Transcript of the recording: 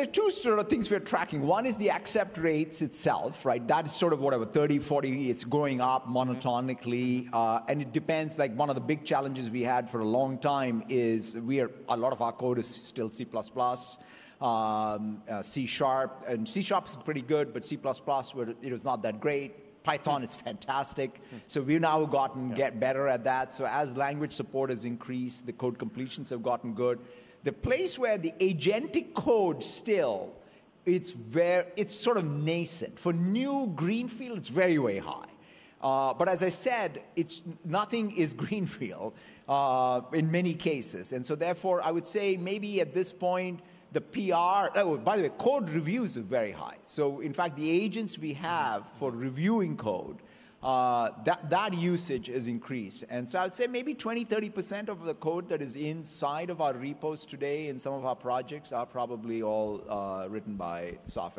there are two sort of things we're tracking. One is the accept rates itself, right? That is sort of whatever, 30, 40, it's going up monotonically. Uh, and it depends, like one of the big challenges we had for a long time is we are, a lot of our code is still C++. Um, uh, C sharp, and C sharp is pretty good, but C++ it was not that great. Python is fantastic. So we've now gotten yeah. get better at that. So as language support has increased, the code completions have gotten good the place where the agentic code still it's very it's sort of nascent for new greenfield it's very very high uh, but as i said it's nothing is greenfield uh, in many cases and so therefore i would say maybe at this point the pr oh by the way code reviews are very high so in fact the agents we have for reviewing code uh, that, that usage is increased. And so I'd say maybe 20, 30% of the code that is inside of our repos today in some of our projects are probably all uh, written by software.